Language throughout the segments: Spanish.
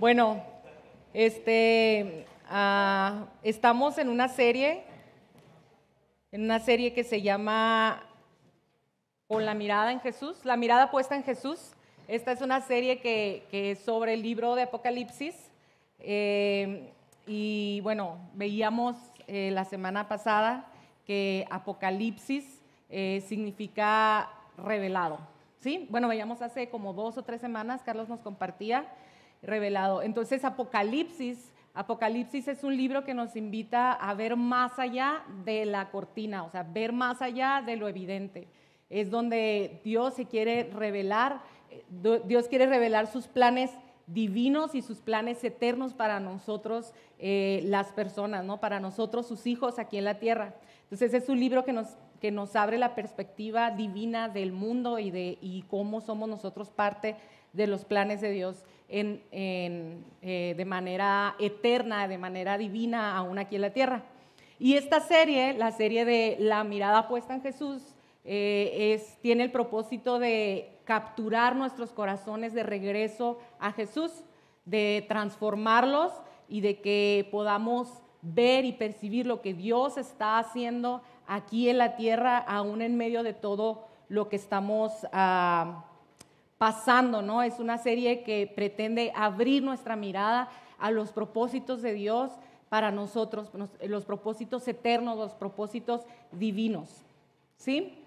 Bueno, este, ah, estamos en una serie, en una serie que se llama Con la mirada en Jesús, la mirada puesta en Jesús. Esta es una serie que, es sobre el libro de Apocalipsis. Eh, y bueno, veíamos eh, la semana pasada que Apocalipsis eh, significa revelado. ¿sí? Bueno, veíamos hace como dos o tres semanas, Carlos nos compartía revelado. Entonces, Apocalipsis, Apocalipsis es un libro que nos invita a ver más allá de la cortina, o sea, ver más allá de lo evidente. Es donde Dios se quiere revelar, eh, Dios quiere revelar sus planes divinos y sus planes eternos para nosotros, eh, las personas, ¿no? Para nosotros, sus hijos aquí en la tierra. Entonces es un libro que nos, que nos abre la perspectiva divina del mundo y de y cómo somos nosotros parte de los planes de Dios en, eh, de manera eterna, de manera divina, aún aquí en la tierra. Y esta serie, la serie de La mirada puesta en Jesús, eh, tiene el propósito de capturar nuestros corazones de regreso a Jesús, de transformarlos y de que podamos ver y percibir lo que Dios está haciendo aquí en la tierra, aún en medio de todo lo que estamos ah, pasando, ¿no? Es una serie que pretende abrir nuestra mirada a los propósitos de Dios para nosotros, los propósitos eternos, los propósitos divinos, ¿sí?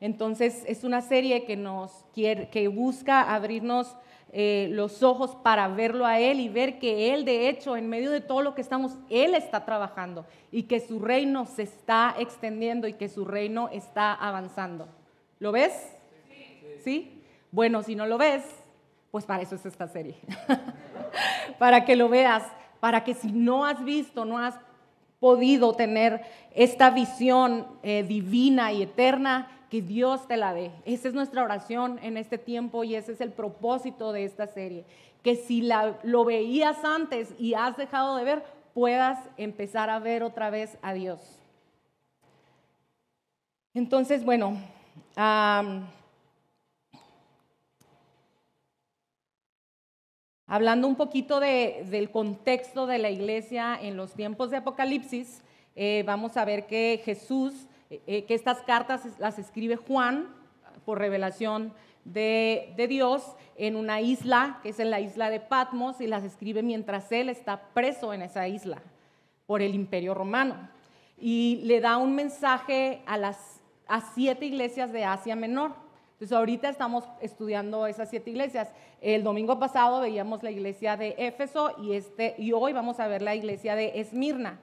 Entonces es una serie que nos quiere, que busca abrirnos eh, los ojos para verlo a Él y ver que Él, de hecho, en medio de todo lo que estamos, Él está trabajando y que su reino se está extendiendo y que su reino está avanzando. ¿Lo ves? ¿Sí? Bueno, si no lo ves, pues para eso es esta serie. para que lo veas, para que si no has visto, no has podido tener esta visión eh, divina y eterna, que Dios te la dé. Esa es nuestra oración en este tiempo y ese es el propósito de esta serie. Que si lo veías antes y has dejado de ver, puedas empezar a ver otra vez a Dios. Entonces, bueno, Hablando un poquito del contexto de la iglesia en los tiempos de Apocalipsis, eh, vamos a ver que Jesús, eh, eh, que estas cartas las escribe Juan por revelación de, de, Dios en una isla, que es en la isla de Patmos, y las escribe mientras él está preso en esa isla por el imperio romano. Y le da un mensaje a las a siete iglesias de Asia Menor. Entonces ahorita estamos estudiando esas siete iglesias. El domingo pasado veíamos la iglesia de Éfeso y, este, y hoy vamos a ver la iglesia de Esmirna.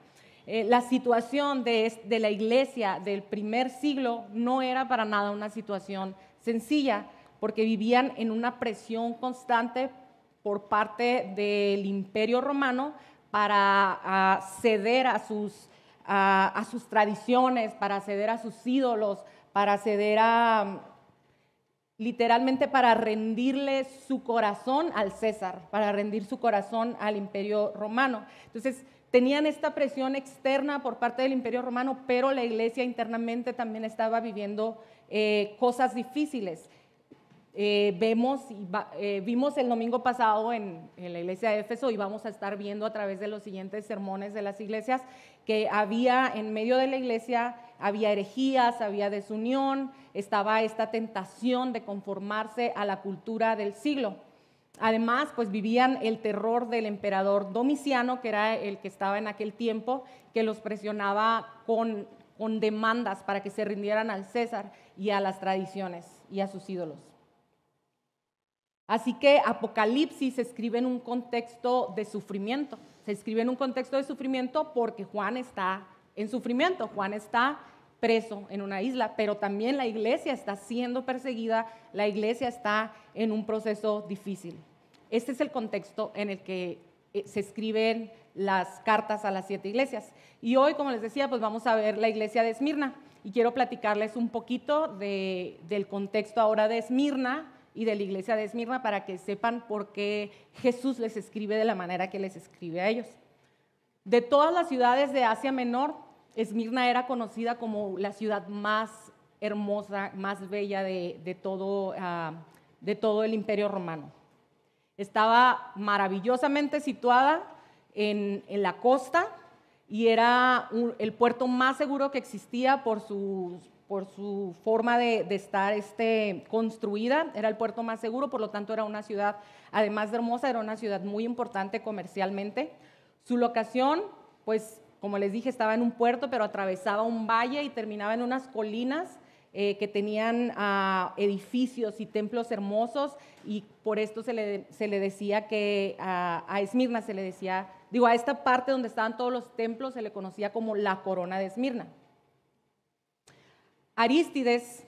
Eh, la situación de, la iglesia del primer siglo no era para nada una situación sencilla, porque vivían en una presión constante por parte del imperio romano para ceder a sus tradiciones, para ceder a sus ídolos, para ceder a, literalmente para rendirle su corazón al César, para rendir su corazón al imperio romano. Entonces, tenían esta presión externa por parte del imperio romano, pero la iglesia internamente también estaba viviendo eh, cosas difíciles. Eh, vemos, eh, vimos el domingo pasado en, la iglesia de Éfeso y vamos a estar viendo a través de los siguientes sermones de las iglesias que había en medio de la iglesia había herejías, había desunión, estaba esta tentación de conformarse a la cultura del siglo. Además, pues vivían el terror del emperador Domiciano, que era el que estaba en aquel tiempo, que los presionaba con, con demandas para que se rindieran al César y a las tradiciones y a sus ídolos. Así que Apocalipsis se escribe en un contexto de sufrimiento. Se escribe en un contexto de sufrimiento porque Juan está en sufrimiento. Juan está preso en una isla, pero también la iglesia está siendo perseguida, la iglesia está en un proceso difícil. Este es el contexto en el que eh, se escriben las cartas a las siete iglesias. Y hoy, como les decía, pues vamos a ver la iglesia de Esmirna. Y quiero platicarles un poquito del contexto ahora de Esmirna y de la iglesia de Esmirna para que sepan por qué Jesús les escribe de la manera que les escribe a ellos. De todas las ciudades de Asia Menor, Esmirna era conocida como la ciudad más hermosa, más bella de, todo, ah, de todo el imperio romano. Estaba maravillosamente situada en, la costa y era el puerto más seguro que existía por su, por su forma de, estar este, construida. Era el puerto más seguro, por lo tanto era una ciudad, además de hermosa, era una ciudad muy importante comercialmente. Su locación, pues como les dije, estaba en un puerto, pero atravesaba un valle y terminaba en unas colinas eh, que tenían ah, edificios y templos hermosos y por esto se le, se le decía que a Esmirna se le decía, digo, a esta parte donde estaban todos los templos se le conocía como la corona de Esmirna. Arístides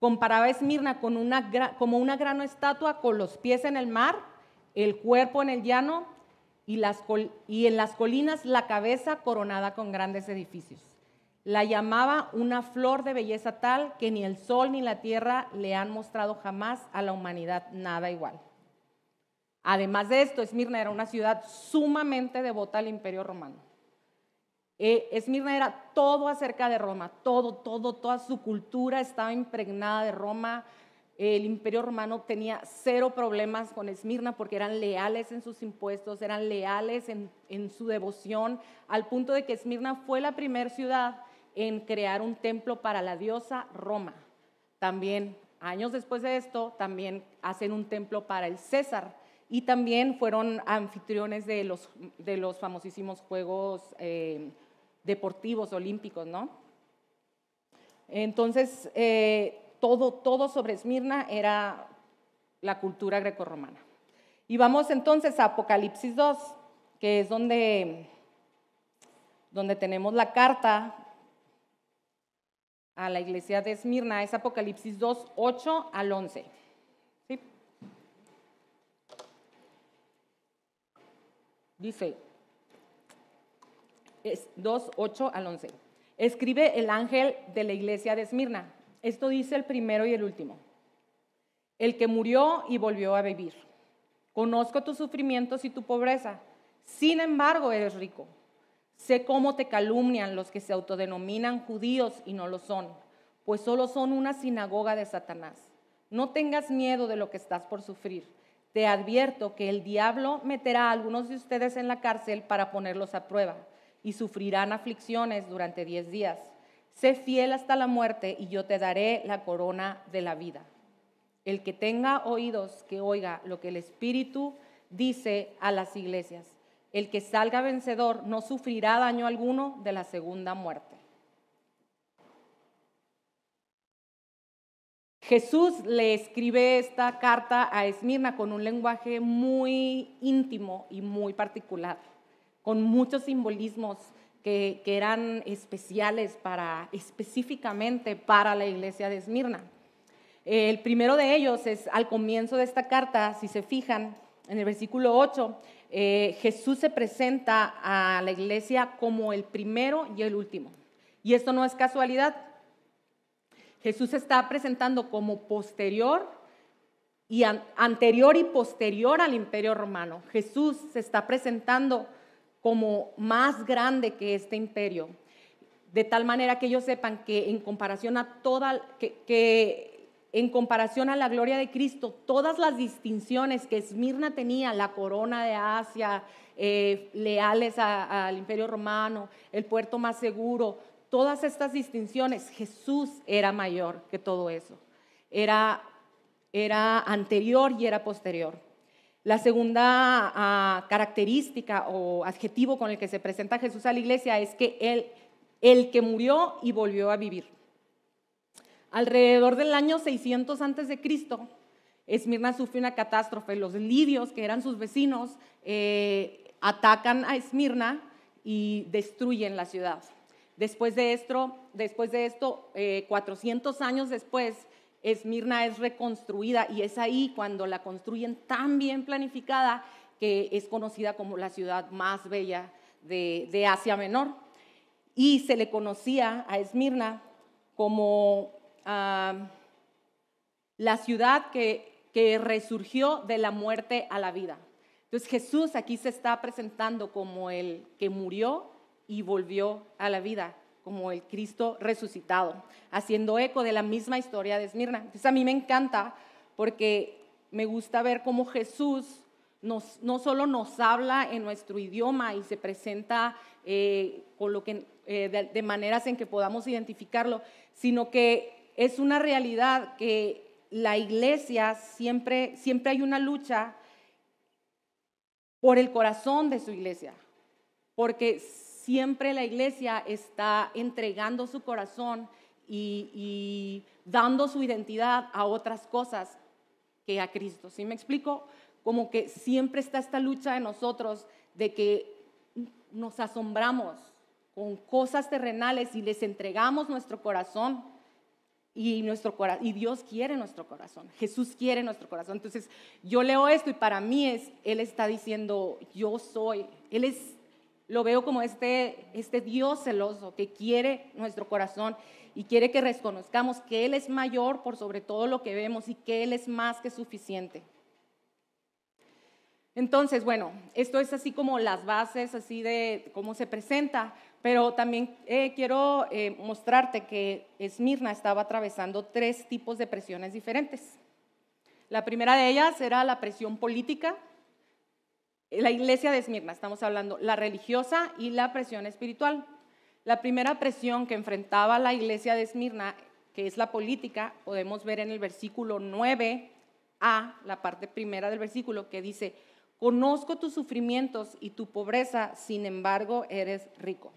comparaba a Esmirna con una, como una gran estatua con los pies en el mar, el cuerpo en el llano y, en las colinas la cabeza coronada con grandes edificios. La llamaba una flor de belleza tal que ni el sol ni la tierra le han mostrado jamás a la humanidad nada igual. Además de esto, Esmirna era una ciudad sumamente devota al imperio romano. Eh, Esmirna era todo acerca de Roma, todo, todo, toda su cultura estaba impregnada de Roma. El imperio romano tenía cero problemas con Esmirna porque eran leales en sus impuestos, eran leales en, su devoción, al punto de que Esmirna fue la primera ciudad en crear un templo para la diosa Roma. También, años después de esto, también hacen un templo para el César y también fueron anfitriones de los, de los famosísimos Juegos eh, Deportivos Olímpicos, ¿no? Entonces, eh, todo, todo sobre Esmirna era la cultura grecorromana. Y vamos entonces a Apocalipsis 2, que es donde, donde tenemos la carta a la iglesia de Esmirna, es Apocalipsis 2, 8 al 11. ¿Sí? Dice, 2, 8 al 11. Escribe el ángel de la iglesia de Esmirna. Esto dice el primero y el último. El que murió y volvió a vivir. Conozco tus sufrimientos y tu pobreza. Sin embargo, eres rico. Sé cómo te calumnian los que se autodenominan judíos y no lo son, pues solo son una sinagoga de Satanás. No tengas miedo de lo que estás por sufrir. Te advierto que el diablo meterá a algunos de ustedes en la cárcel para ponerlos a prueba y sufrirán aflicciones durante diez días. Sé fiel hasta la muerte y yo te daré la corona de la vida. El que tenga oídos, que oiga lo que el Espíritu dice a las iglesias. El que salga vencedor no sufrirá daño alguno de la segunda muerte. Jesús le escribe esta carta a Esmirna con un lenguaje muy íntimo y muy particular, con muchos simbolismos que, eran especiales para, específicamente para la iglesia de Esmirna. El primero de ellos es al comienzo de esta carta, si se fijan, en el versículo 8, eh, Jesús se presenta a la iglesia como el primero y el último. Y esto no es casualidad. Jesús se está presentando como posterior y anterior y posterior al imperio romano. Jesús se está presentando como más grande que este imperio, de tal manera que ellos sepan que en comparación a toda, que en comparación a la gloria de Cristo, todas las distinciones que Esmirna tenía, la corona de Asia, eh, leales al imperio romano, el puerto más seguro, todas estas distinciones, Jesús era mayor que todo eso. Era, era anterior y era posterior. La segunda ah, característica o adjetivo con el que se presenta Jesús a la iglesia es que él, el que murió y volvió a vivir. Alrededor del año 600 antes de Cristo, Esmirna sufre una catástrofe. Los lidios, que eran sus vecinos, eh, atacan a Esmirna y destruyen la ciudad. Después de esto, después de esto 400 eh, años después, Esmirna es reconstruida y es ahí cuando la construyen tan bien planificada que es conocida como la ciudad más bella de, Asia Menor. Y se le conocía a Esmirna como la ciudad que, que resurgió de la muerte a la vida. Entonces Jesús aquí se está presentando como el que murió y volvió a la vida, como el Cristo resucitado, haciendo eco de la misma historia de Esmirna. Entonces a mí me encanta porque me gusta ver cómo Jesús no solo nos habla en nuestro idioma y se presenta eh, con lo que, eh, de, maneras en que podamos identificarlo, sino que es una realidad que la iglesia siempre, siempre hay una lucha por el corazón de su iglesia, porque siempre la iglesia está entregando su corazón y, dando su identidad a otras cosas que a Cristo. ¿Sí me explico? como que siempre está esta lucha de nosotros de que nos asombramos con cosas terrenales y les entregamos nuestro corazón y, nuestro, y Dios quiere nuestro corazón, Jesús quiere nuestro corazón. Entonces yo leo esto y para mí es, Él está diciendo, yo soy, Él es, lo veo como este, este Dios celoso que quiere nuestro corazón y quiere que reconozcamos que Él es mayor por sobre todo lo que vemos y que Él es más que suficiente. Entonces, bueno, esto es así como las bases, así de cómo se presenta, pero también eh, quiero eh, mostrarte que Esmirna estaba atravesando tres tipos de presiones diferentes. La primera de ellas era la presión política, la iglesia de Esmirna, estamos hablando, la religiosa y la presión espiritual. La primera presión que enfrentaba la iglesia de Esmirna, que es la política, podemos ver en el versículo 9a, la parte primera del versículo, que dice, Conozco tus sufrimientos y tu pobreza, sin embargo, eres rico.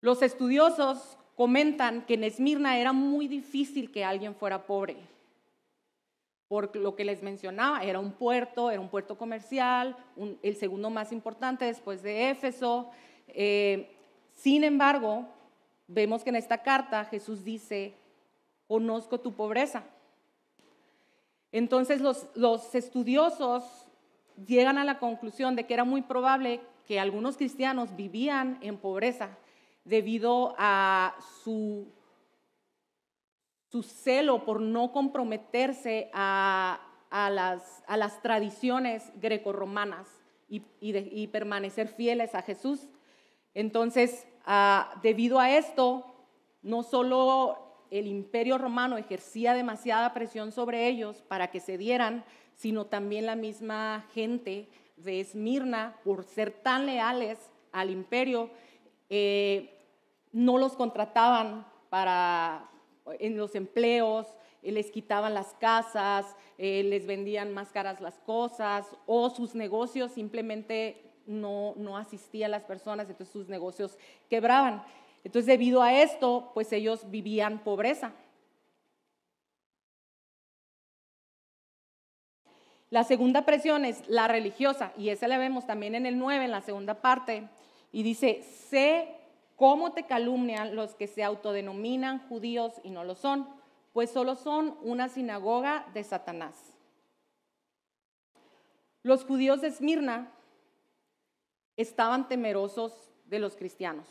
Los estudiosos comentan que en Esmirna era muy difícil que alguien fuera pobre. Por lo que les mencionaba, era un puerto, era un puerto comercial, el segundo más importante después de Éfeso. Eh, sin embargo, vemos que en esta carta Jesús dice, conozco tu pobreza. Entonces los, los estudiosos llegan a la conclusión de que era muy probable que algunos cristianos vivían en pobreza debido a su, su celo por no comprometerse a, las, a las, tradiciones grecorromanas y, y, permanecer fieles a Jesús. Entonces, ah, debido a esto, no solo el imperio romano ejercía demasiada presión sobre ellos para que se dieran, sino también la misma gente de Esmirna, por ser tan leales al imperio, eh, no los contrataban para en los empleos, eh, les quitaban las casas, eh, les vendían más caras las cosas o sus negocios simplemente no, no asistían las personas, entonces sus negocios quebraban. Entonces debido a esto, pues ellos vivían pobreza. La segunda presión es la religiosa, y esa la vemos también en el 9, en la segunda parte, y dice, sé cómo te calumnian los que se autodenominan judíos y no lo son, pues solo son una sinagoga de Satanás. Los judíos de Esmirna estaban temerosos de los cristianos,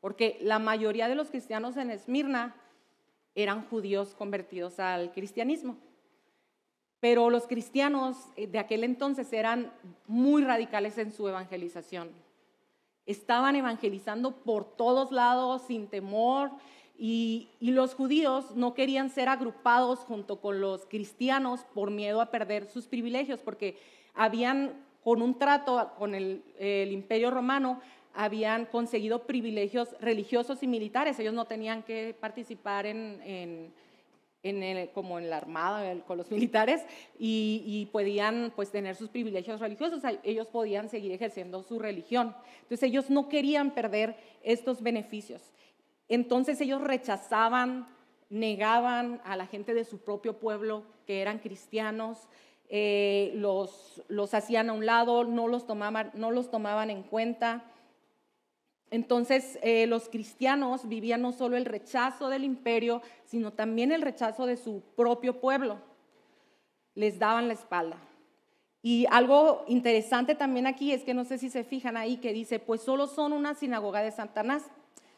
porque la mayoría de los cristianos en Esmirna eran judíos convertidos al cristianismo. Pero los cristianos eh, de aquel entonces eran muy radicales en su evangelización. Estaban evangelizando por todos lados sin temor y, los judíos no querían ser agrupados junto con los cristianos por miedo a perder sus privilegios, porque habían, con un trato con el, imperio romano, habían conseguido privilegios religiosos y militares. Ellos no tenían que participar en como en la armada, con los militares, y, podían pues tener sus privilegios religiosos, ellos podían seguir ejerciendo su religión. Entonces ellos no querían perder estos beneficios. Entonces ellos rechazaban, negaban a la gente de su propio pueblo que eran cristianos, eh, los, los hacían a un lado, no los tomaban, no los tomaban en cuenta. Entonces, eh, los cristianos vivían no solo el rechazo del imperio, sino también el rechazo de su propio pueblo. Les daban la espalda. Y algo interesante también aquí es que no sé si se fijan ahí que dice, pues solo son una sinagoga de Satanás.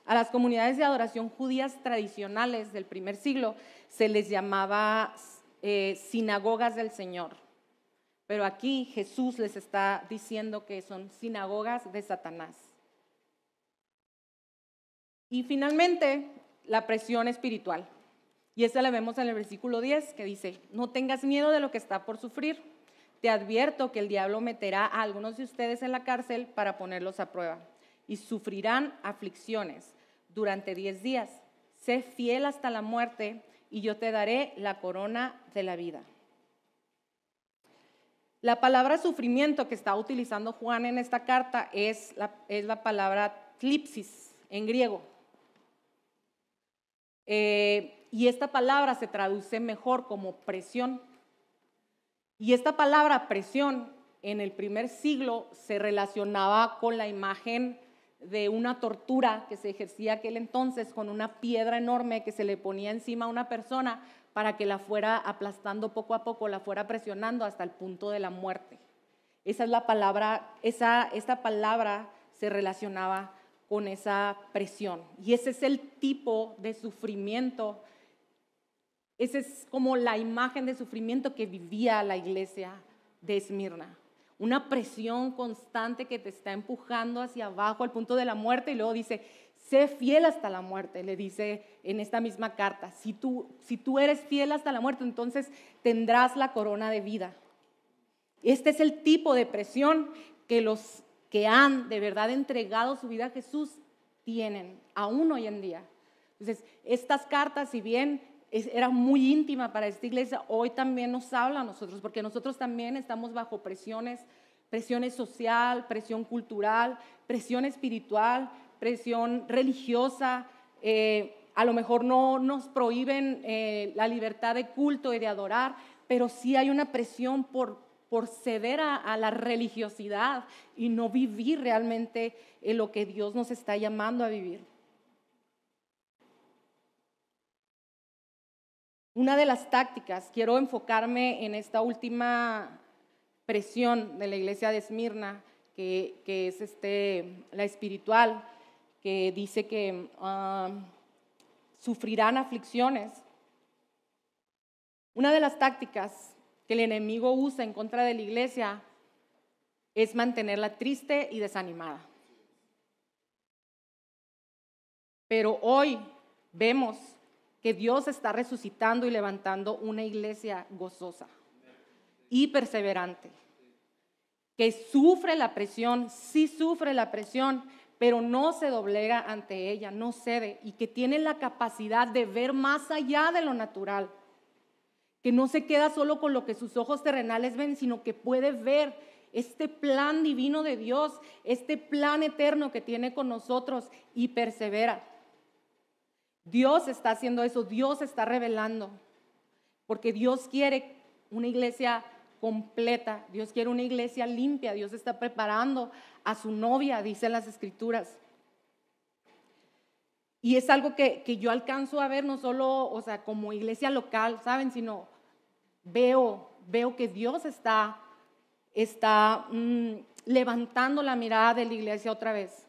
A las comunidades de adoración judías tradicionales del primer siglo se les llamaba eh, sinagogas del Señor. Pero aquí Jesús les está diciendo que son sinagogas de Satanás. Y finalmente, la presión espiritual. Y esta la vemos en el versículo 10 que dice, no tengas miedo de lo que está por sufrir. Te advierto que el diablo meterá a algunos de ustedes en la cárcel para ponerlos a prueba y sufrirán aflicciones durante diez días. Sé fiel hasta la muerte y yo te daré la corona de la vida. La palabra sufrimiento que está utilizando Juan en esta carta es la, palabra tlipsis en griego. Eh, y esta palabra se traduce mejor como presión. Y esta palabra presión en el primer siglo se relacionaba con la imagen de una tortura que se ejercía aquel entonces con una piedra enorme que se le ponía encima a una persona para que la fuera aplastando poco a poco, la fuera presionando hasta el punto de la muerte. Esa es la palabra, esa, esta palabra se relacionaba con esa presión. Y ese es el tipo de sufrimiento, esa es como la imagen de sufrimiento que vivía la iglesia de Esmirna. Una presión constante que te está empujando hacia abajo al punto de la muerte y luego dice, sé fiel hasta la muerte, le dice en esta misma carta. Si tú, si tú eres fiel hasta la muerte, entonces tendrás la corona de vida. Este es el tipo de presión que los que han de verdad entregado su vida a Jesús tienen, aún hoy en día. Entonces, estas cartas, si bien era muy íntima para esta iglesia, hoy también nos habla a nosotros, porque nosotros también estamos bajo presiones, presiones social, presión cultural, presión espiritual, presión religiosa, eh, a lo mejor no nos prohíben eh, la libertad de culto y de adorar, pero sí hay una presión por, por ceder a, la religiosidad y no vivir realmente en lo que Dios nos está llamando a vivir. Una de las tácticas, quiero enfocarme en esta última presión de la iglesia de Esmirna, que, es este, la espiritual, que dice que ah, sufrirán aflicciones. Una de las tácticas que el enemigo usa en contra de la iglesia es mantenerla triste y desanimada. Pero hoy vemos que Dios está resucitando y levantando una iglesia gozosa y perseverante, que sufre la presión, sí sufre la presión, pero no se doblega ante ella, no cede y que tiene la capacidad de ver más allá de lo natural, que no se queda solo con lo que sus ojos terrenales ven, sino que puede ver este plan divino de Dios, este plan eterno que tiene con nosotros y persevera. Dios está haciendo eso, Dios está revelando, porque Dios quiere una iglesia completa, Dios quiere una iglesia limpia, Dios está preparando a su novia, dicen las escrituras. Y es algo que, yo alcanzo a ver no solo, o sea, como iglesia local, ¿saben? Sino veo, veo que Dios está, está mm, levantando la mirada de la iglesia otra vez.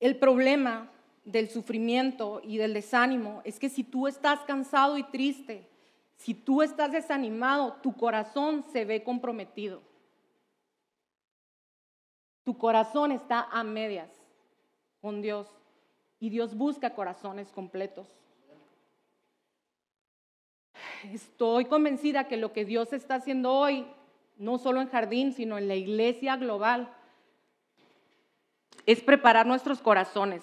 El problema del sufrimiento y del desánimo es que si tú estás cansado y triste, si tú estás desanimado, tu corazón se ve comprometido. Tu corazón está a medias con Dios y Dios busca corazones completos. Estoy convencida que lo que Dios está haciendo hoy, no solo en Jardín, sino en la iglesia global, es preparar nuestros corazones.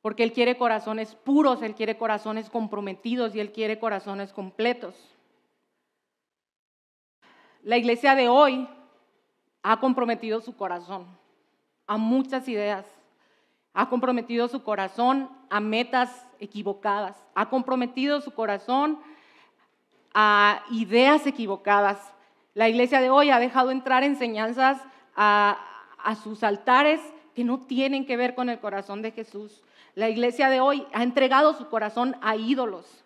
Porque Él quiere corazones puros, Él quiere corazones comprometidos y Él quiere corazones completos. La iglesia de hoy ha comprometido su corazón a muchas ideas, ha comprometido su corazón a metas equivocadas, ha comprometido su corazón a ideas equivocadas. La iglesia de hoy ha dejado entrar enseñanzas a, sus altares que no tienen que ver con el corazón de Jesús. La iglesia de hoy ha entregado su corazón a ídolos.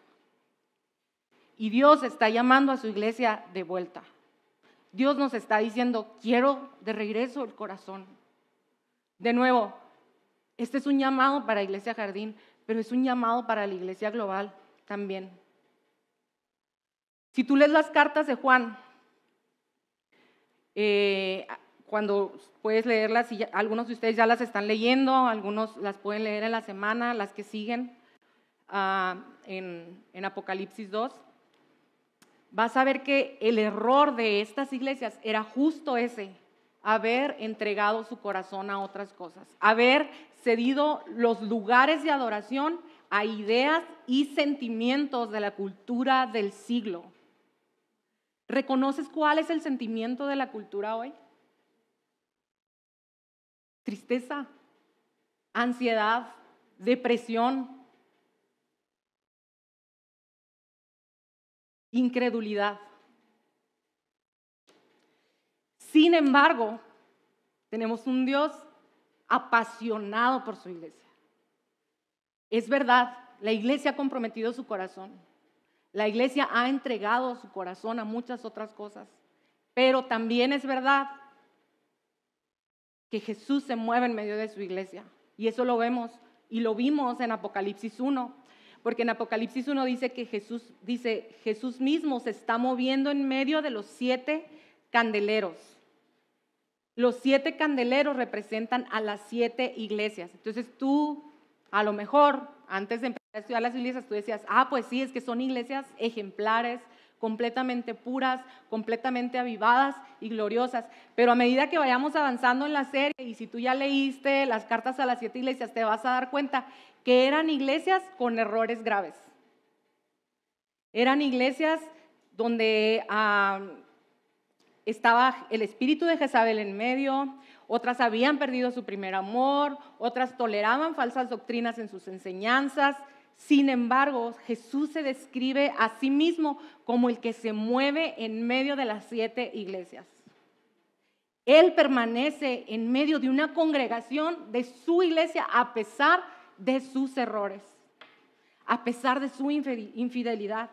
Y Dios está llamando a su iglesia de vuelta. Dios nos está diciendo, quiero de regreso el corazón. De nuevo, este es un llamado para Iglesia Jardín, pero es un llamado para la Iglesia Global también. Si tú lees las cartas de Juan, eh, cuando puedes leerlas, y algunos de ustedes ya las están leyendo, algunos las pueden leer en la semana, las que siguen ah, en, en Apocalipsis 2, vas a ver que el error de estas iglesias era justo ese, haber entregado su corazón a otras cosas, haber cedido los lugares de adoración a ideas y sentimientos de la cultura del siglo. ¿Reconoces cuál es el sentimiento de la cultura hoy? Tristeza, ansiedad, depresión, incredulidad. Sin embargo, tenemos un Dios apasionado por su iglesia. Es verdad, la iglesia ha comprometido su corazón. La iglesia ha entregado su corazón a muchas otras cosas. Pero también es verdad que Jesús se mueve en medio de su iglesia. Y eso lo vemos y lo vimos en Apocalipsis 1. Porque en Apocalipsis 1 dice que Jesús, dice, Jesús mismo se está moviendo en medio de los siete candeleros. Los siete candeleros representan a las siete iglesias. Entonces tú, a lo mejor, antes de empezar a estudiar las iglesias, tú decías, ah, pues sí, es que son iglesias ejemplares, completamente puras, completamente avivadas y gloriosas. Pero a medida que vayamos avanzando en la serie, y si tú ya leíste las cartas a las siete iglesias, te vas a dar cuenta que eran iglesias con errores graves. Eran iglesias donde ah, estaba el espíritu de Jezabel en medio, otras habían perdido su primer amor, otras toleraban falsas doctrinas en sus enseñanzas. Sin embargo, Jesús se describe a sí mismo como el que se mueve en medio de las siete iglesias. Él permanece en medio de una congregación de su iglesia a pesar de sus errores, a pesar de su infidelidad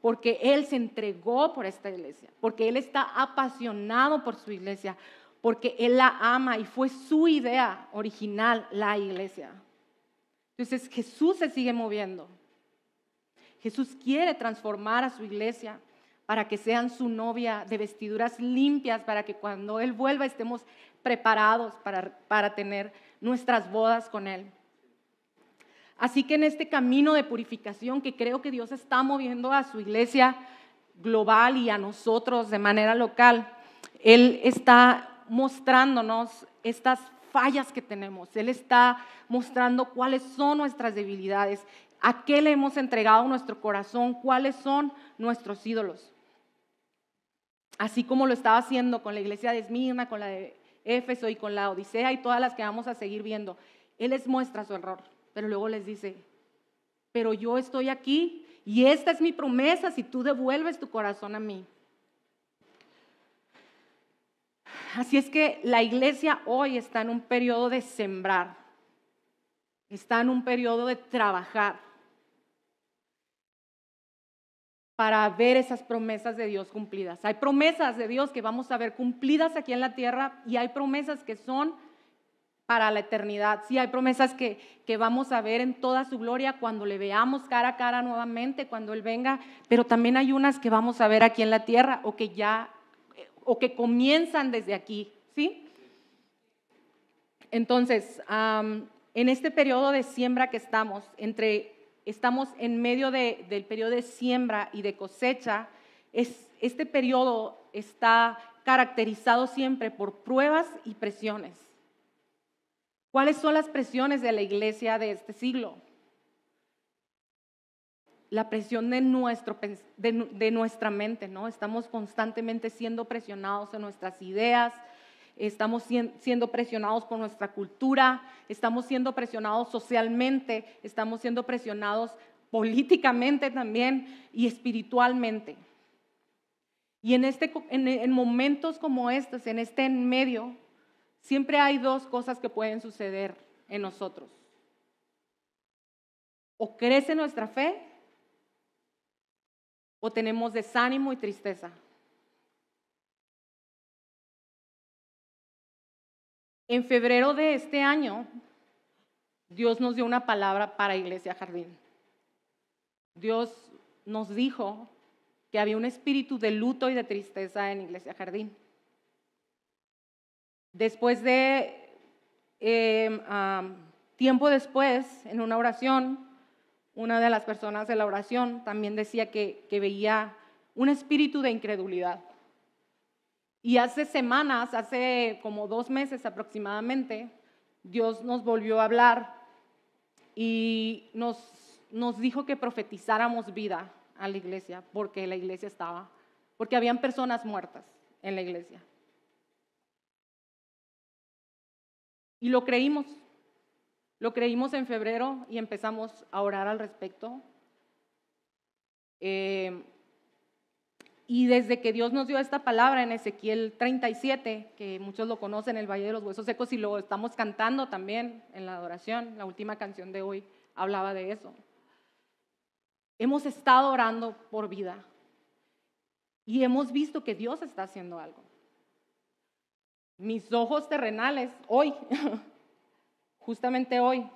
porque Él se entregó por esta iglesia, porque Él está apasionado por su iglesia, porque Él la ama y fue su idea original la iglesia. Entonces Jesús se sigue moviendo. Jesús quiere transformar a su iglesia para que sean su novia de vestiduras limpias, para que cuando Él vuelva estemos preparados para, para tener nuestras bodas con Él. Así que en este camino de purificación que creo que Dios está moviendo a su iglesia global y a nosotros de manera local, Él está mostrándonos estas fallas que tenemos. Él está mostrando cuáles son nuestras debilidades, a qué le hemos entregado nuestro corazón, cuáles son nuestros ídolos. Así como lo estaba haciendo con la iglesia de Esmirna, con la de Éfeso y con la Odisea y todas las que vamos a seguir viendo. Él les muestra su error. Pero luego les dice, pero yo estoy aquí y esta es mi promesa si tú devuelves tu corazón a mí. Así es que la iglesia hoy está en un periodo de sembrar, está en un periodo de trabajar para ver esas promesas de Dios cumplidas. Hay promesas de Dios que vamos a ver cumplidas aquí en la tierra y hay promesas que son para la eternidad. Sí, hay promesas que, que vamos a ver en toda su gloria cuando le veamos cara a cara nuevamente, cuando Él venga, pero también hay unas que vamos a ver aquí en la tierra o que ya, o que comienzan desde aquí, ¿sí? Entonces, en este periodo de siembra que estamos, entre, estamos en medio del periodo de siembra y de cosecha, es, este periodo está caracterizado siempre por pruebas y presiones. ¿Cuáles son las presiones de la iglesia de este siglo? La presión de, nuestro, de, nuestra mente, ¿no? Estamos constantemente siendo presionados en nuestras ideas, estamos siendo presionados por nuestra cultura, estamos siendo presionados socialmente, estamos siendo presionados políticamente también y espiritualmente. Y en, este, en momentos como estos, en este en medio, siempre hay dos cosas que pueden suceder en nosotros. O crece nuestra fe o tenemos desánimo y tristeza. En febrero de este año, Dios nos dio una palabra para Iglesia Jardín. Dios nos dijo que había un espíritu de luto y de tristeza en Iglesia Jardín. Después de, em, tiempo después, en una oración, una de las personas de la oración también decía que, veía un espíritu de incredulidad. Y hace semanas, hace como dos meses aproximadamente, Dios nos volvió a hablar y nos, nos dijo que profetizáramos vida a la iglesia, porque la iglesia estaba, porque habían personas muertas en la iglesia. Y lo creímos. Lo creímos en febrero y empezamos a orar al respecto. Eh, y desde que Dios nos dio esta palabra en Ezequiel 37, que muchos lo conocen, el Valle de los Huesos Secos, y lo estamos cantando también en la adoración, la última canción de hoy hablaba de eso. Hemos estado orando por vida y hemos visto que Dios está haciendo algo. Mis ojos terrenales, hoy, justamente hoy,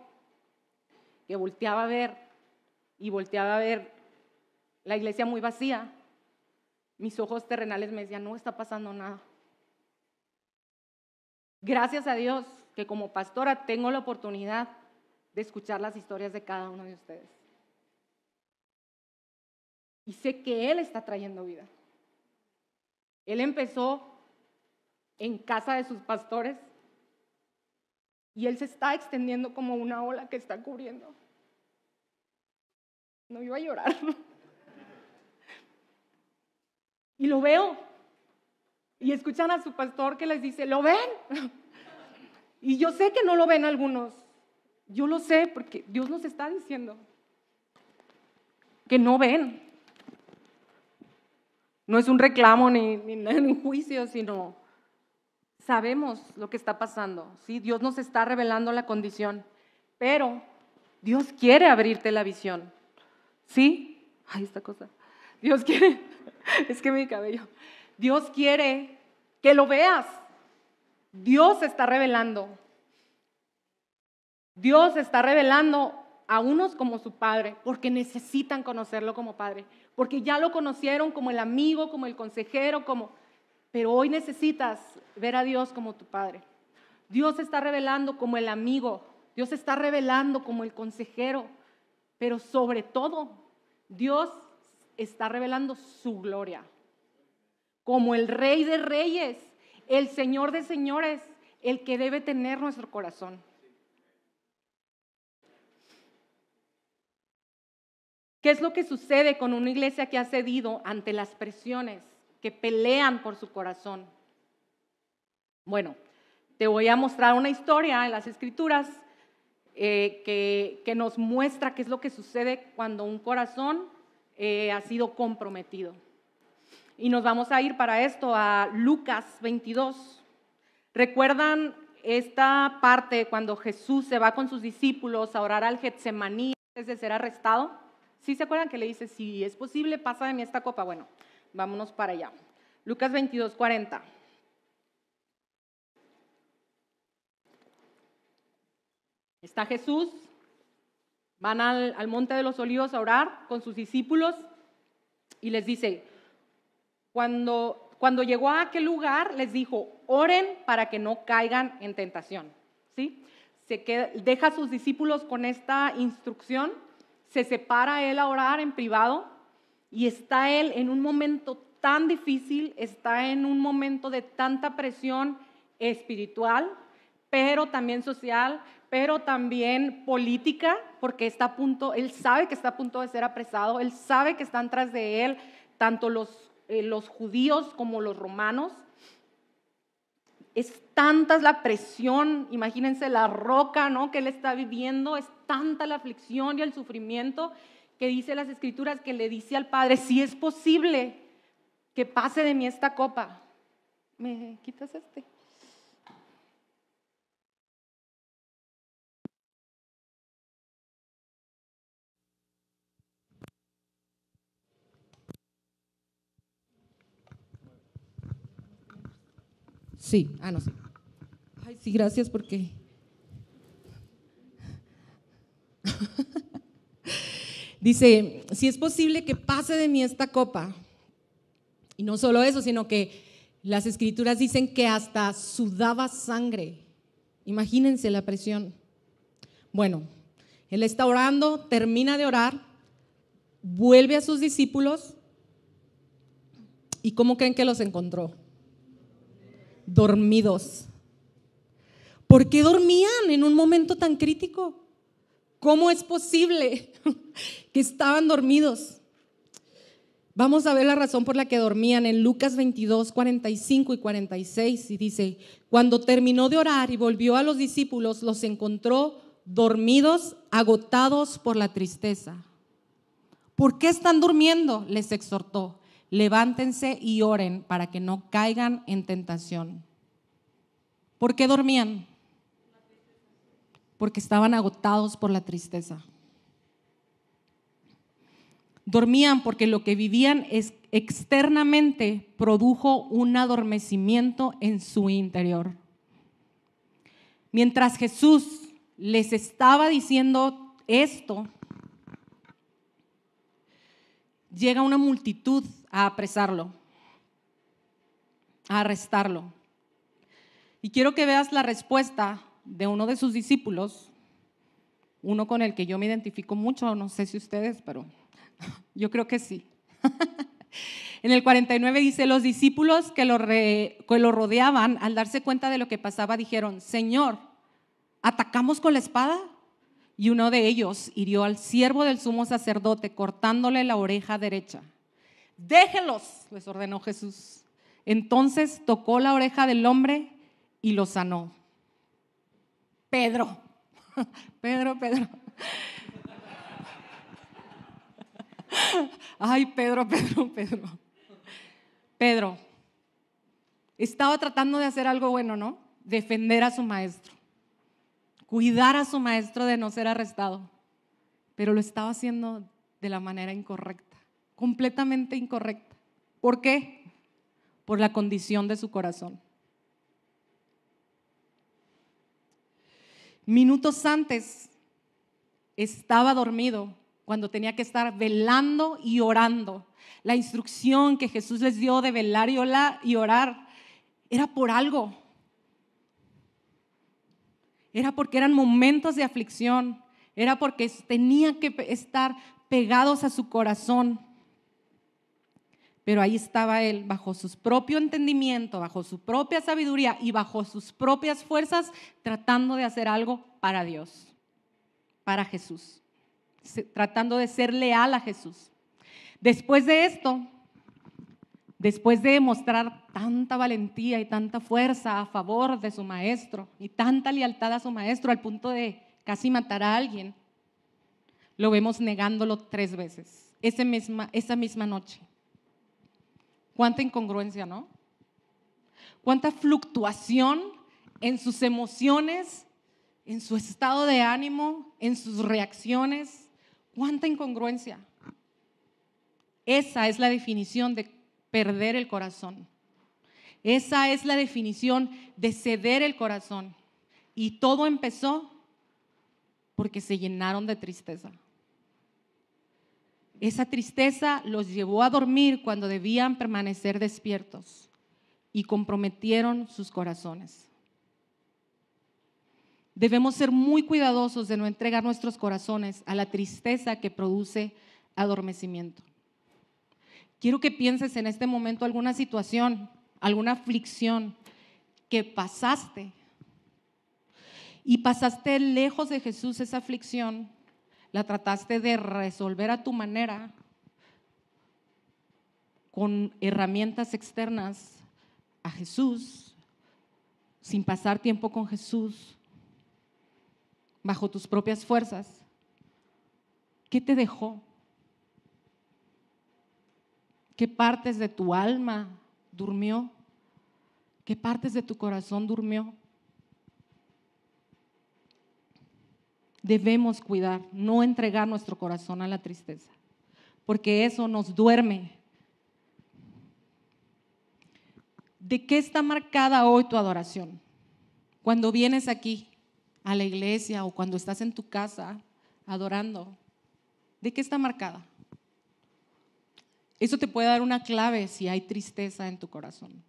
que volteaba a ver y volteaba a ver la iglesia muy vacía, mis ojos terrenales me decían, no está pasando nada. Gracias a Dios que como pastora tengo la oportunidad de escuchar las historias de cada uno de ustedes. Y sé que Él está trayendo vida. Él empezó en casa de sus pastores y Él se está extendiendo como una ola que está cubriendo. No iba a llorar. Y lo veo. Y escuchan a su pastor que les dice, ¿lo ven? Y yo sé que no lo ven algunos. Yo lo sé porque Dios nos está diciendo que no ven. No es un reclamo ni, ni, un juicio, sino sabemos lo que está pasando, ¿sí? Dios nos está revelando la condición, pero Dios quiere abrirte la visión, ¿sí? Ay, esta cosa. Dios quiere, es que mi cabello, Dios quiere que lo veas. Dios está revelando. Dios está revelando a unos como su padre, porque necesitan conocerlo como padre, porque ya lo conocieron como el amigo, como el consejero, como pero hoy necesitas ver a Dios como tu Padre. Dios está revelando como el amigo, Dios está revelando como el consejero, pero sobre todo, Dios está revelando su gloria. Como el Rey de Reyes, el Señor de Señores, el que debe tener nuestro corazón. ¿Qué es lo que sucede con una iglesia que ha cedido ante las presiones? Que pelean por su corazón. Bueno, te voy a mostrar una historia en las escrituras eh, que, nos muestra qué es lo que sucede cuando un corazón eh, ha sido comprometido. Y nos vamos a ir para esto a Lucas 22. ¿Recuerdan esta parte cuando Jesús se va con sus discípulos a orar al Getsemaní antes de ser arrestado? ¿Sí se acuerdan que le dice, si es posible, pasa de mí esta copa? Bueno, Vámonos para allá. Lucas 22, 40. Está Jesús, van al, al, monte de los olivos a orar con sus discípulos y les dice, cuando, cuando llegó a aquel lugar, les dijo, oren para que no caigan en tentación. ¿Sí? Se queda, deja a sus discípulos con esta instrucción, se separa él a orar en privado y está él en un momento tan difícil, está en un momento de tanta presión espiritual, pero también social, pero también política, porque está a punto, él sabe que está a punto de ser apresado, él sabe que están tras de él tanto los, eh, los judíos como los romanos. Es tanta la presión, imagínense la roca ¿no? que él está viviendo, es tanta la aflicción y el sufrimiento que dice las escrituras que le dice al Padre, si es posible que pase de mí esta copa, ¿me quitas este? Sí, ah, no, sí. Ay, sí, gracias porque... Dice, si es posible que pase de mí esta copa. Y no solo eso, sino que Las escrituras dicen que hasta sudaba sangre. Imagínense la presión. Bueno, él está orando, termina de orar, vuelve a sus discípulos y ¿cómo creen que los encontró? Dormidos. ¿Por qué dormían en un momento tan crítico? ¿Cómo es posible que estaban dormidos? Vamos a ver la razón por la que dormían en Lucas 22, 45 y 46. Y dice, cuando terminó de orar y volvió a los discípulos, los encontró dormidos, agotados por la tristeza. ¿Por qué están durmiendo? Les exhortó. Levántense y oren para que no caigan en tentación. ¿Por qué dormían? Porque estaban agotados por la tristeza. Dormían porque lo que vivían es, externamente produjo un adormecimiento en su interior. Mientras Jesús les estaba diciendo esto, llega una multitud a apresarlo, a arrestarlo. Y quiero que veas la respuesta de uno de sus discípulos, uno con el que yo me identifico mucho, no sé si ustedes, pero yo creo que sí. en el 49 dice, los discípulos que lo, rodeaban, al darse cuenta de lo que pasaba, dijeron, Señor, ¿atacamos con la espada? Y uno de ellos hirió al siervo del sumo sacerdote, cortándole la oreja derecha. Déjenlos, les ordenó Jesús. Entonces tocó la oreja del hombre y lo sanó. Pedro, Pedro, Pedro. Ay, Pedro, Pedro, Pedro. Pedro estaba tratando de hacer algo bueno, ¿no? Defender a su maestro, cuidar a su maestro de no ser arrestado, pero lo estaba haciendo de la manera incorrecta, completamente incorrecta. ¿Por qué? Por la condición de su corazón. Minutos antes estaba dormido cuando tenía que estar velando y orando. La instrucción que Jesús les dio de velar y orar era por algo. Era porque eran momentos de aflicción, era porque tenía que estar pegados a su corazón. Pero ahí estaba él, bajo su propio entendimiento, bajo su propia sabiduría y bajo sus propias fuerzas, tratando de hacer algo para Dios, para Jesús tratando de ser leal a Jesús. Después de esto, después de mostrar tanta valentía y tanta fuerza a favor de su maestro y tanta lealtad a su maestro al punto de casi matar a alguien, lo vemos negándolo tres veces, esa misma, esa misma noche. Cuánta incongruencia, ¿no? Cuánta fluctuación en sus emociones, en su estado de ánimo, en sus reacciones, ¿Cuánta incongruencia? Esa es la definición de perder el corazón. Esa es la definición de ceder el corazón. Y todo empezó porque se llenaron de tristeza. Esa tristeza los llevó a dormir cuando debían permanecer despiertos y comprometieron sus corazones. Debemos ser muy cuidadosos de no entregar nuestros corazones a la tristeza que produce adormecimiento. Quiero que pienses en este momento alguna situación, alguna aflicción que pasaste y pasaste lejos de Jesús esa aflicción, la trataste de resolver a tu manera con herramientas externas a Jesús, sin pasar tiempo con Jesús, bajo tus propias fuerzas, ¿qué te dejó? ¿Qué partes de tu alma durmió? ¿Qué partes de tu corazón durmió? Debemos cuidar, no entregar nuestro corazón a la tristeza, porque eso nos duerme. ¿De qué está marcada hoy tu adoración? Cuando vienes aquí, a la iglesia o cuando estás en tu casa adorando, ¿de qué está marcada? Eso te puede dar una clave si hay tristeza en tu corazón.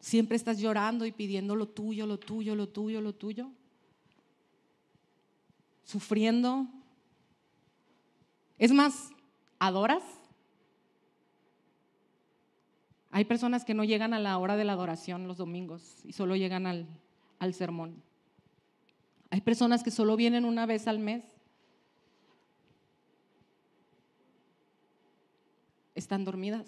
Siempre estás llorando y pidiendo lo tuyo, lo tuyo, lo tuyo, lo tuyo. Sufriendo. Es más, ¿adoras? Hay personas que no llegan a la hora de la adoración los domingos y solo llegan al, al sermón. Hay personas que solo vienen una vez al mes. Están dormidas.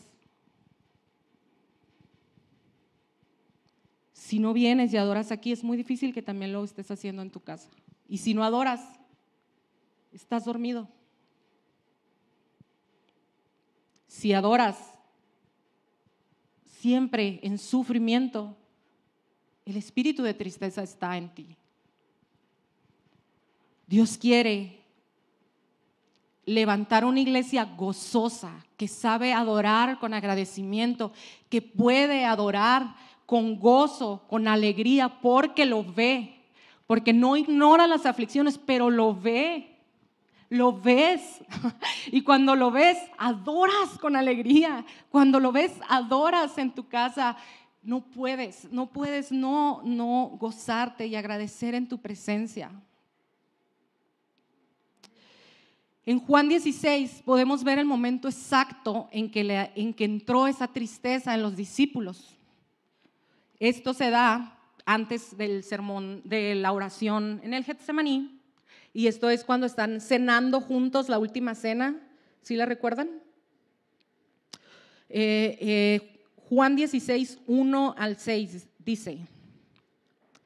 Si no vienes y adoras aquí, es muy difícil que también lo estés haciendo en tu casa. Y si no adoras, estás dormido. Si adoras siempre en sufrimiento, el espíritu de tristeza está en ti. Dios quiere levantar una iglesia gozosa, que sabe adorar con agradecimiento, que puede adorar con gozo, con alegría, porque lo ve, porque no ignora las aflicciones, pero lo ve, lo ves. Y cuando lo ves, adoras con alegría. Cuando lo ves, adoras en tu casa. No puedes, no puedes no, no gozarte y agradecer en tu presencia. En Juan 16 podemos ver el momento exacto en que, en que entró esa tristeza en los discípulos. Esto se da antes del sermón, de la oración en el Getsemaní, y esto es cuando están cenando juntos la última cena, ¿sí la recuerdan? Eh, eh, Juan 16, 1 al 6 dice,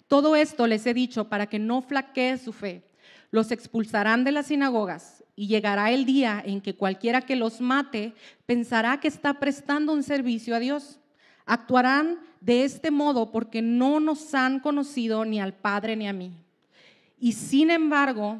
todo esto les he dicho para que no flaquee su fe. Los expulsarán de las sinagogas y llegará el día en que cualquiera que los mate pensará que está prestando un servicio a Dios. Actuarán de este modo porque no nos han conocido ni al Padre ni a mí. Y sin embargo,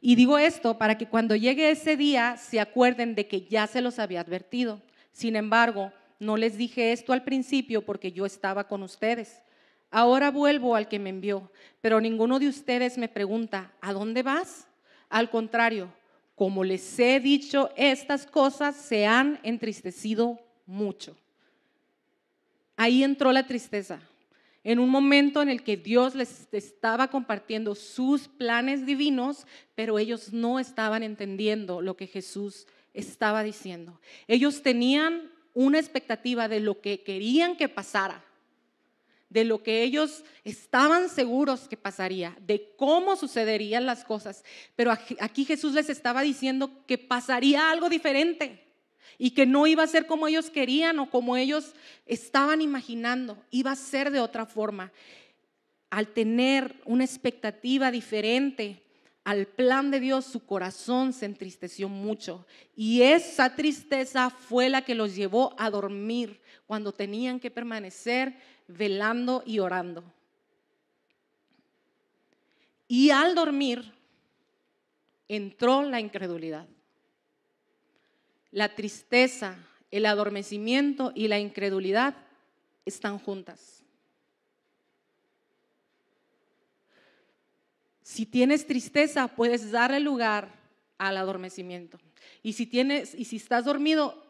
y digo esto para que cuando llegue ese día se acuerden de que ya se los había advertido. Sin embargo, no les dije esto al principio porque yo estaba con ustedes. Ahora vuelvo al que me envió, pero ninguno de ustedes me pregunta, ¿a dónde vas? Al contrario, como les he dicho estas cosas, se han entristecido mucho. Ahí entró la tristeza, en un momento en el que Dios les estaba compartiendo sus planes divinos, pero ellos no estaban entendiendo lo que Jesús estaba diciendo. Ellos tenían una expectativa de lo que querían que pasara, de lo que ellos estaban seguros que pasaría, de cómo sucederían las cosas. Pero aquí Jesús les estaba diciendo que pasaría algo diferente y que no iba a ser como ellos querían o como ellos estaban imaginando, iba a ser de otra forma. Al tener una expectativa diferente al plan de Dios, su corazón se entristeció mucho. Y esa tristeza fue la que los llevó a dormir cuando tenían que permanecer velando y orando. Y al dormir entró la incredulidad la tristeza, el adormecimiento y la incredulidad están juntas. Si tienes tristeza, puedes darle lugar al adormecimiento. Y si tienes y si estás dormido,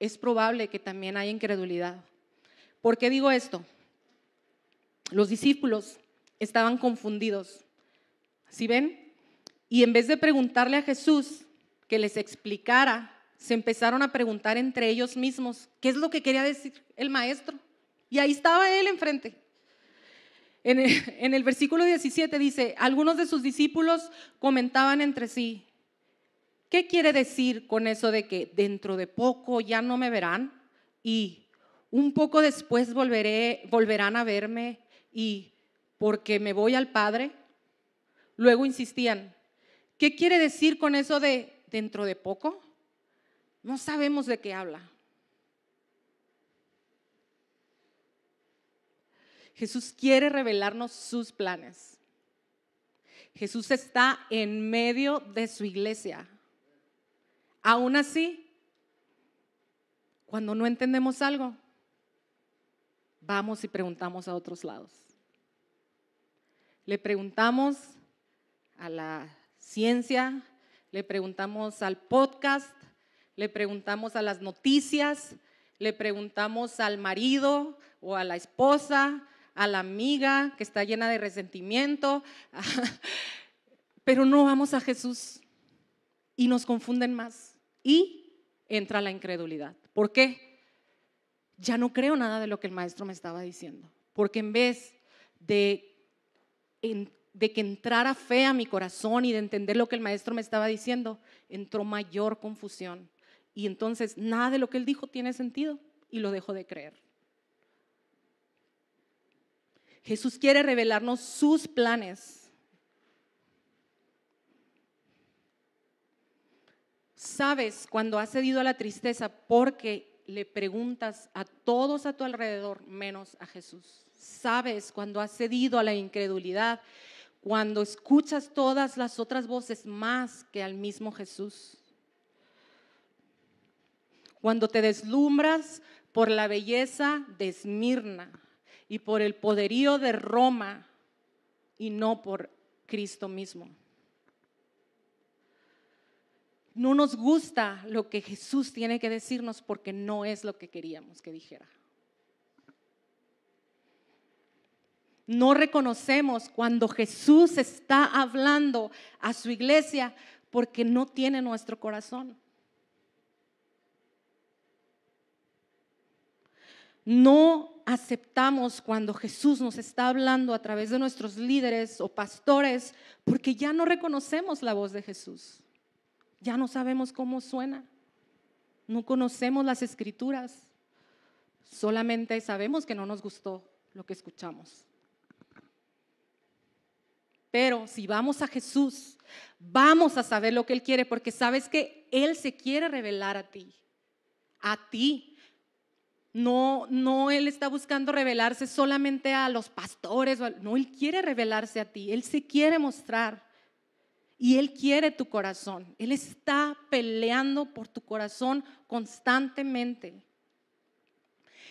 es probable que también haya incredulidad. ¿Por qué digo esto? Los discípulos estaban confundidos. ¿Sí ven? Y en vez de preguntarle a Jesús que les explicara se empezaron a preguntar entre ellos mismos qué es lo que quería decir el maestro. Y ahí estaba él enfrente. En el, versículo 17 dice, algunos de sus discípulos comentaban entre sí, ¿qué quiere decir con eso de que dentro de poco ya no me verán y un poco después volverán a verme y porque me voy al Padre? Luego insistían, ¿qué quiere decir con eso de dentro de poco? No sabemos de qué habla. Jesús quiere revelarnos sus planes. Jesús está en medio de su iglesia. Aún así, cuando no entendemos algo, vamos y preguntamos a otros lados. Le preguntamos a la ciencia, le preguntamos al podcast, le preguntamos a las noticias, le preguntamos al marido o a la esposa, a la amiga que está llena de resentimiento, pero no vamos a Jesús y nos confunden más y entra la incredulidad. ¿Por qué? Ya no creo nada de lo que el maestro me estaba diciendo, porque en vez de, que entrara fe a mi corazón y de entender lo que el maestro me estaba diciendo, entró mayor confusión. Y entonces nada de lo que él dijo tiene sentido y lo dejo de creer. Jesús quiere revelarnos sus planes. Sabes cuando has cedido a la tristeza porque le preguntas a todos a tu alrededor menos a Jesús. Sabes cuando has cedido a la incredulidad, cuando escuchas todas las otras voces más que al mismo Jesús. Cuando te deslumbras por la belleza de Esmirna y por el poderío de Roma y no por Cristo mismo. No nos gusta lo que Jesús tiene que decirnos porque no es lo que queríamos que dijera. No reconocemos cuando Jesús está hablando a su iglesia porque no tiene nuestro corazón. No aceptamos cuando Jesús nos está hablando a través de nuestros líderes o pastores porque ya no reconocemos la voz de Jesús. Ya no sabemos cómo suena. No conocemos las escrituras. Solamente sabemos que no nos gustó lo que escuchamos. Pero si vamos a Jesús, vamos a saber lo que Él quiere porque sabes que Él se quiere revelar a ti. A ti, no, no Él está buscando revelarse solamente a los pastores, no, Él quiere revelarse a ti, Él se quiere mostrar y Él quiere tu corazón. Él está peleando por tu corazón constantemente.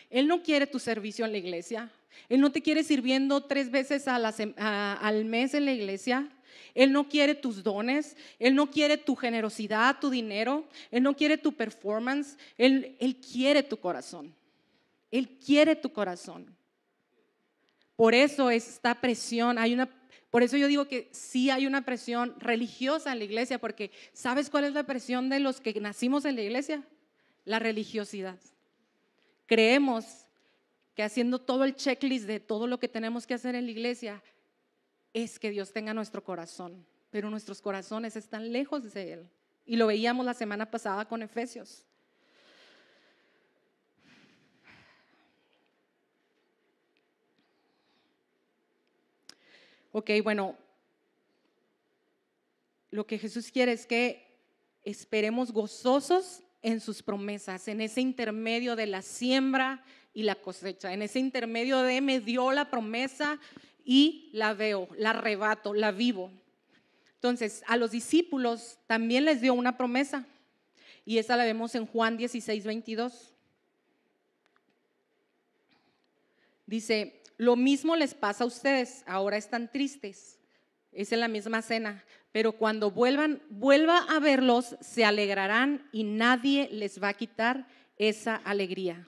Él no quiere tu servicio en la iglesia, Él no te quiere sirviendo tres veces al mes en la iglesia. Él no quiere tus dones, Él no quiere tu generosidad, tu dinero, Él no quiere tu performance, Él, él quiere tu corazón. Él quiere tu corazón. Por eso esta presión, hay una, por eso yo digo que sí hay una presión religiosa en la iglesia, porque ¿sabes cuál es la presión de los que nacimos en la iglesia? La religiosidad. Creemos que haciendo todo el checklist de todo lo que tenemos que hacer en la iglesia es que Dios tenga nuestro corazón, pero nuestros corazones están lejos de Él. Y lo veíamos la semana pasada con Efesios. Ok, bueno, lo que Jesús quiere es que esperemos gozosos en sus promesas, en ese intermedio de la siembra y la cosecha, en ese intermedio de me dio la promesa y la veo, la arrebato, la vivo. Entonces, a los discípulos también les dio una promesa y esa la vemos en Juan 16, 22. Dice, lo mismo les pasa a ustedes, ahora están tristes, es en la misma cena, pero cuando vuelvan, vuelva a verlos, se alegrarán y nadie les va a quitar esa alegría.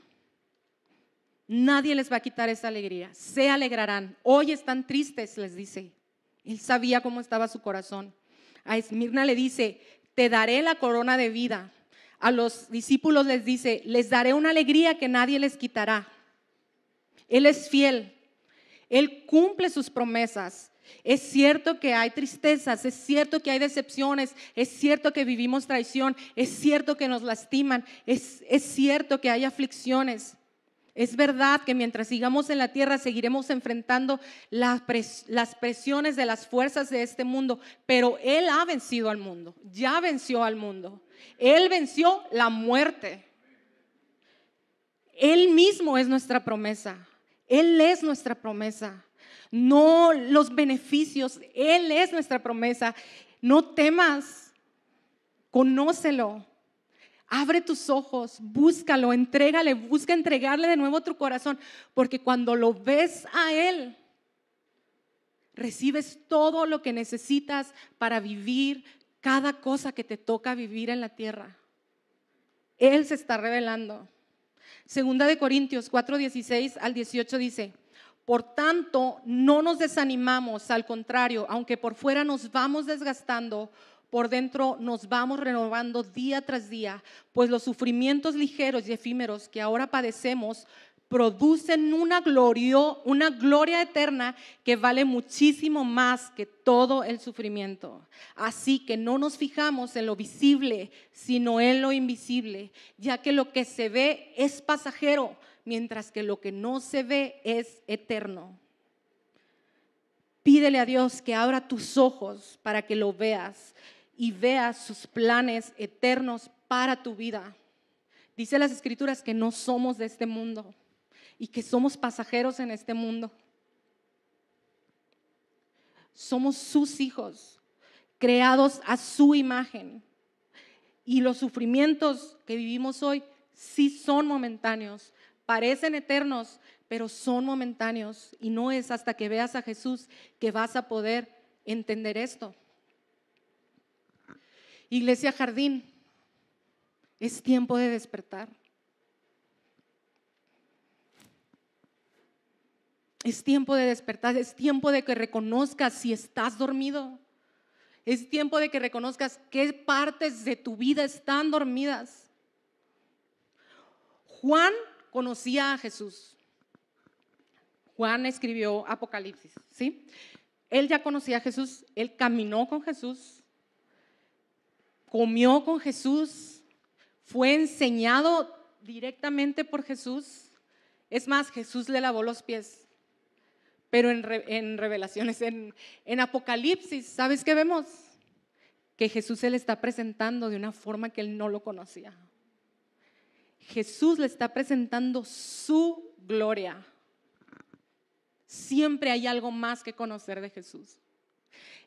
Nadie les va a quitar esa alegría, se alegrarán. Hoy están tristes, les dice. Él sabía cómo estaba su corazón. A Esmirna le dice, te daré la corona de vida. A los discípulos les dice, les daré una alegría que nadie les quitará. Él es fiel, él cumple sus promesas. Es cierto que hay tristezas, es cierto que hay decepciones, es cierto que vivimos traición, es cierto que nos lastiman, es, es cierto que hay aflicciones. Es verdad que mientras sigamos en la tierra seguiremos enfrentando las, las presiones de las fuerzas de este mundo, pero Él ha vencido al mundo, ya venció al mundo. Él venció la muerte. Él mismo es nuestra promesa. Él es nuestra promesa, no los beneficios, Él es nuestra promesa. No temas, conócelo. Abre tus ojos, búscalo, entrégale, busca entregarle de nuevo tu corazón, porque cuando lo ves a Él, recibes todo lo que necesitas para vivir cada cosa que te toca vivir en la tierra. Él se está revelando. Segunda de Corintios 4, 16 al 18 dice, por tanto, no nos desanimamos, al contrario, aunque por fuera nos vamos desgastando, por dentro nos vamos renovando día tras día, pues los sufrimientos ligeros y efímeros que ahora padecemos producen una, una gloria eterna que vale muchísimo más que todo el sufrimiento. Así que no nos fijamos en lo visible, sino en lo invisible, ya que lo que se ve es pasajero, mientras que lo que no se ve es eterno. Pídele a Dios que abra tus ojos para que lo veas y veas sus planes eternos para tu vida. Dice las escrituras que no somos de este mundo y que somos pasajeros en este mundo. Somos sus hijos, creados a su imagen. Y los sufrimientos que vivimos hoy sí son momentáneos, parecen eternos, pero son momentáneos. Y no es hasta que veas a Jesús que vas a poder entender esto. Iglesia Jardín, es tiempo de despertar. Es tiempo de despertar, es tiempo de que reconozcas si estás dormido. Es tiempo de que reconozcas qué partes de tu vida están dormidas. Juan conocía a Jesús. Juan escribió Apocalipsis, ¿sí? Él ya conocía a Jesús, él caminó con Jesús, comió con Jesús, fue enseñado directamente por Jesús. Es más, Jesús le lavó los pies. Pero en, revelaciones, en, en Apocalipsis, ¿sabes qué vemos? Que Jesús se le está presentando de una forma que él no lo conocía. Jesús le está presentando su gloria. Siempre hay algo más que conocer de Jesús.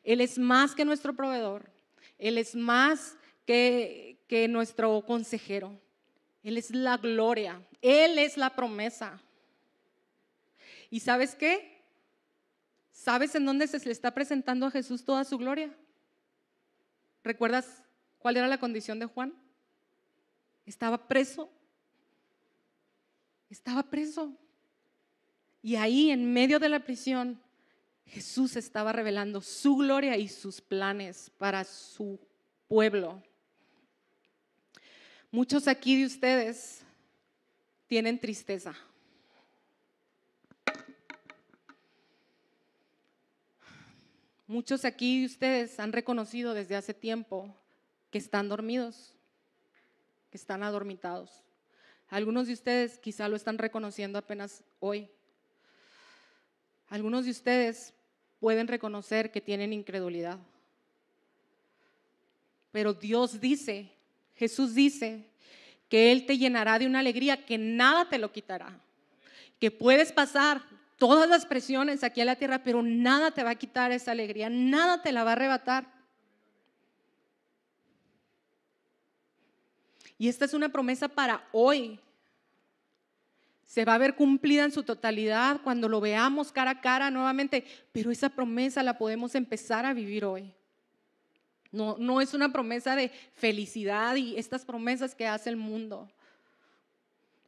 Él es más que nuestro proveedor. Él es más que, que nuestro consejero. Él es la gloria. Él es la promesa. ¿Y sabes qué? ¿Sabes en dónde se le está presentando a Jesús toda su gloria? ¿Recuerdas cuál era la condición de Juan? Estaba preso. Estaba preso. Y ahí, en medio de la prisión, Jesús estaba revelando su gloria y sus planes para su pueblo. Muchos aquí de ustedes tienen tristeza. Muchos aquí de ustedes han reconocido desde hace tiempo que están dormidos, que están adormitados. Algunos de ustedes quizá lo están reconociendo apenas hoy. Algunos de ustedes pueden reconocer que tienen incredulidad. Pero Dios dice, Jesús dice, que Él te llenará de una alegría que nada te lo quitará. Que puedes pasar todas las presiones aquí a la tierra, pero nada te va a quitar esa alegría, nada te la va a arrebatar. Y esta es una promesa para hoy. Se va a ver cumplida en su totalidad cuando lo veamos cara a cara nuevamente, pero esa promesa la podemos empezar a vivir hoy. No, no es una promesa de felicidad y estas promesas que hace el mundo.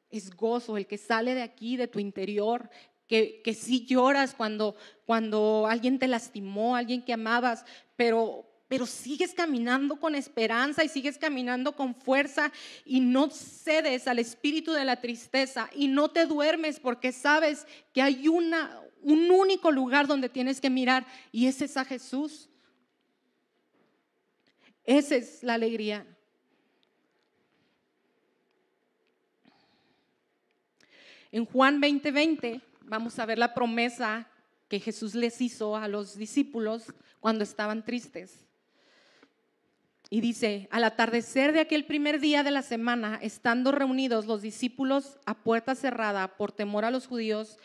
Es gozo el que sale de aquí, de tu interior, que, que lloras cuando, cuando alguien te lastimó, alguien que amabas, pero, pero sigues caminando con esperanza y sigues caminando con fuerza y no cedes al espíritu de la tristeza y no te duermes porque sabes que hay una, un único lugar donde tienes que mirar y ese es a Jesús. Esa es la alegría. En Juan 20:20 vamos a ver la promesa que Jesús les hizo a los discípulos cuando estaban tristes. Y dice, al atardecer de aquel primer día de la semana, estando reunidos los discípulos a puerta cerrada por temor a los judíos,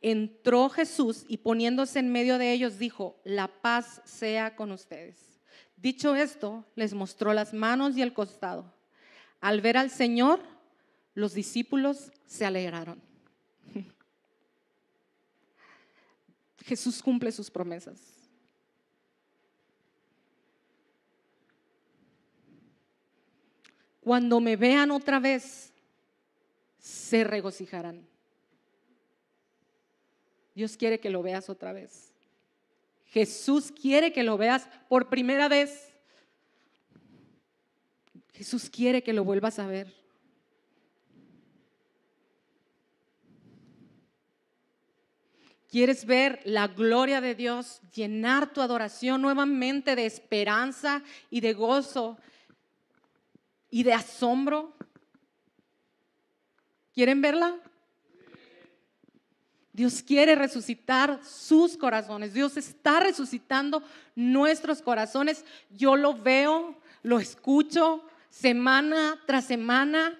entró Jesús y poniéndose en medio de ellos dijo, la paz sea con ustedes. Dicho esto, les mostró las manos y el costado. Al ver al Señor, los discípulos se alegraron. Jesús cumple sus promesas. Cuando me vean otra vez, se regocijarán. Dios quiere que lo veas otra vez. Jesús quiere que lo veas por primera vez. Jesús quiere que lo vuelvas a ver. ¿Quieres ver la gloria de Dios llenar tu adoración nuevamente de esperanza y de gozo y de asombro? ¿Quieren verla? Dios quiere resucitar sus corazones. Dios está resucitando nuestros corazones. Yo lo veo, lo escucho semana tras semana.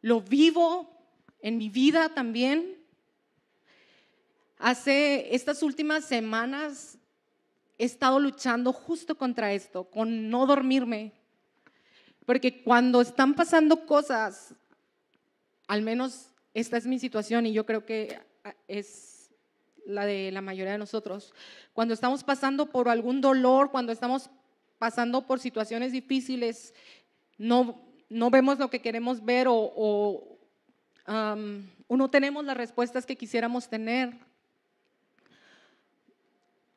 Lo vivo en mi vida también. Hace estas últimas semanas he estado luchando justo contra esto, con no dormirme. Porque cuando están pasando cosas, al menos esta es mi situación y yo creo que es la de la mayoría de nosotros, cuando estamos pasando por algún dolor, cuando estamos pasando por situaciones difíciles, no, no vemos lo que queremos ver o, o no tenemos las respuestas que quisiéramos tener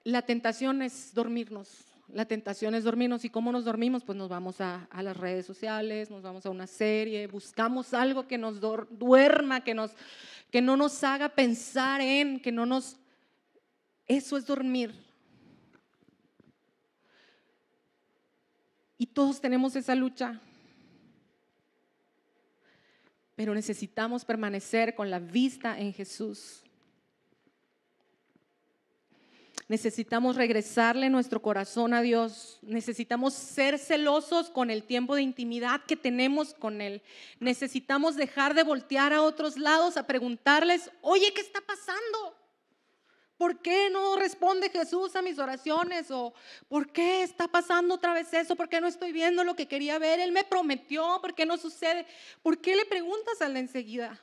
la tentación es dormirnos. La tentación es dormirnos. ¿Y cómo nos dormimos? Pues nos vamos a, las redes sociales, nos vamos a una serie, buscamos algo que nos duerma, que, nos, que no nos haga pensar en, que no nos... Eso es dormir. Y todos tenemos esa lucha. Pero necesitamos permanecer con la vista en Jesús. Necesitamos regresarle nuestro corazón a Dios. Necesitamos ser celosos con el tiempo de intimidad que tenemos con Él. Necesitamos dejar de voltear a otros lados a preguntarles, oye, ¿qué está pasando? ¿Por qué no responde Jesús a mis oraciones? ¿O por qué está pasando otra vez eso? ¿Por qué no estoy viendo lo que quería ver? Él me prometió, ¿por qué no sucede? ¿Por qué le preguntas a la enseguida?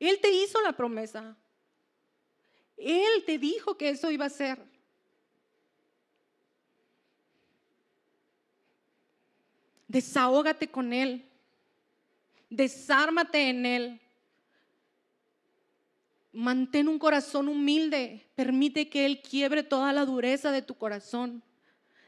Él te hizo la promesa. Él te dijo que eso iba a ser. Desahógate con Él. Desármate en Él. Mantén un corazón humilde. Permite que Él quiebre toda la dureza de tu corazón.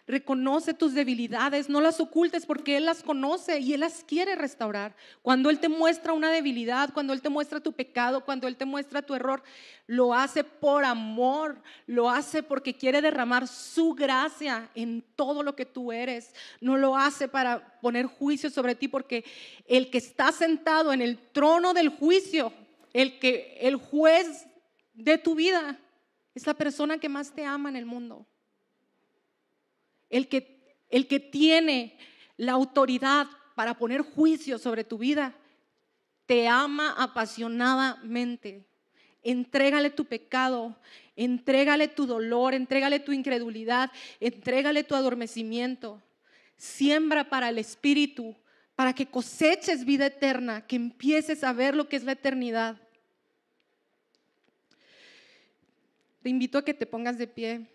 Reconoce tus debilidades, no las ocultes porque Él las conoce y Él las quiere restaurar. Cuando Él te muestra una debilidad, cuando Él te muestra tu pecado, cuando Él te muestra tu error, lo hace por amor, lo hace porque quiere derramar su gracia en todo lo que tú eres. No lo hace para poner juicio sobre ti porque el que está sentado en el trono del juicio, el que el juez de tu vida es la persona que más te ama en el mundo el que, el que tiene la autoridad para poner juicio sobre tu vida, te ama apasionadamente. Entrégale tu pecado, entrégale tu dolor, entrégale tu incredulidad, entrégale tu adormecimiento. Siembra para el Espíritu, para que coseches vida eterna, que empieces a ver lo que es la eternidad. Te invito a que te pongas de pie.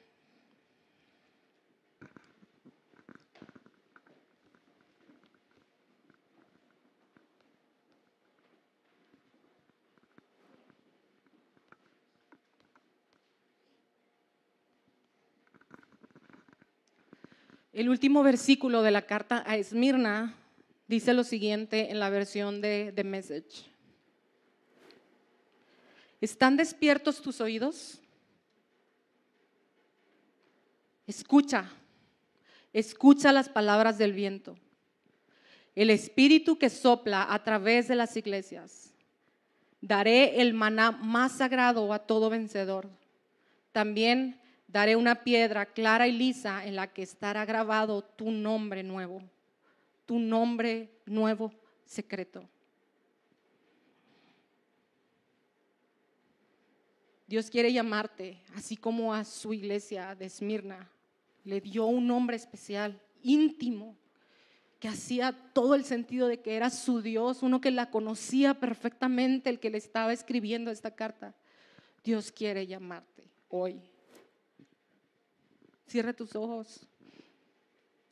El último versículo de la carta a Esmirna dice lo siguiente en la versión de The Message. ¿Están despiertos tus oídos? Escucha, escucha las palabras del viento. El espíritu que sopla a través de las iglesias. Daré el maná más sagrado a todo vencedor. También Daré una piedra clara y lisa en la que estará grabado tu nombre nuevo, tu nombre nuevo secreto. Dios quiere llamarte, así como a su iglesia de Esmirna. Le dio un nombre especial, íntimo, que hacía todo el sentido de que era su Dios, uno que la conocía perfectamente, el que le estaba escribiendo esta carta. Dios quiere llamarte hoy. Cierra tus ojos.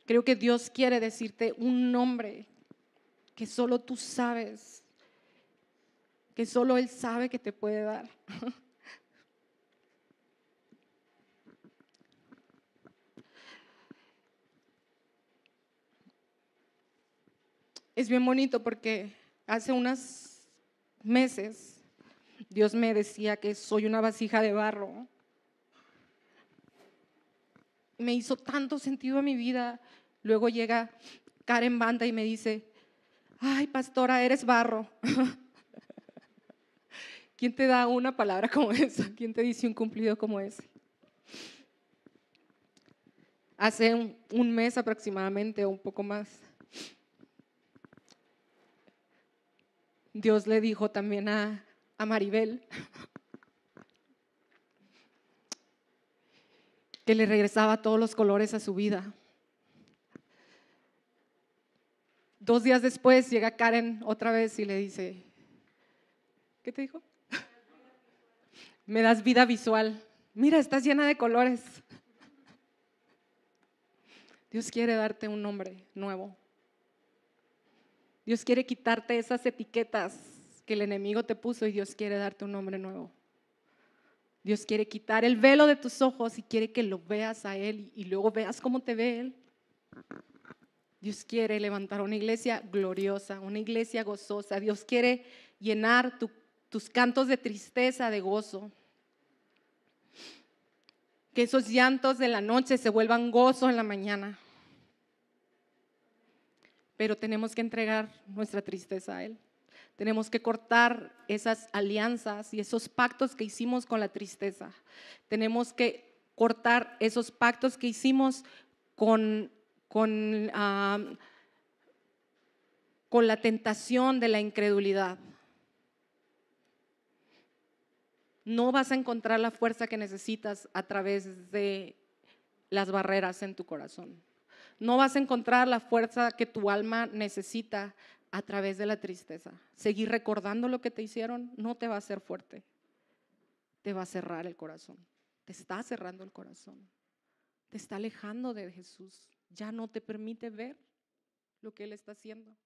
Creo que Dios quiere decirte un nombre que solo tú sabes. que solo Él sabe que te puede dar. Es bien bonito porque hace unos meses Dios me decía que soy una vasija de barro. Me hizo tanto sentido a mi vida. Luego llega Karen Banda y me dice, ay, pastora, eres barro. ¿Quién te da una palabra como esa? ¿Quién te dice un cumplido como ese? Hace un, un mes aproximadamente o un poco más, Dios le dijo también a, a Maribel que le regresaba todos los colores a su vida. Dos días después llega Karen otra vez y le dice, ¿qué te dijo? Me das vida visual. Mira, estás llena de colores. Dios quiere darte un nombre nuevo. Dios quiere quitarte esas etiquetas que el enemigo te puso y Dios quiere darte un nombre nuevo. Dios quiere quitar el velo de tus ojos y quiere que lo veas a Él y luego veas cómo te ve Él. Dios quiere levantar una iglesia gloriosa, una iglesia gozosa. Dios quiere llenar tus cantos de tristeza, de gozo. Que esos llantos de la noche se vuelvan gozo en la mañana. Pero tenemos que entregar nuestra tristeza a Él. Tenemos que cortar esas alianzas y esos pactos que hicimos con la tristeza. Tenemos que cortar esos pactos que hicimos con con, con la tentación de la incredulidad. No vas a encontrar la fuerza que necesitas a través de las barreras en tu corazón. No vas a encontrar la fuerza que tu alma necesita a través de la tristeza. Seguir recordando lo que te hicieron no te va a hacer fuerte. Te va a cerrar el corazón. Te está cerrando el corazón. Te está alejando de Jesús ya no te permite ver lo que Él está haciendo.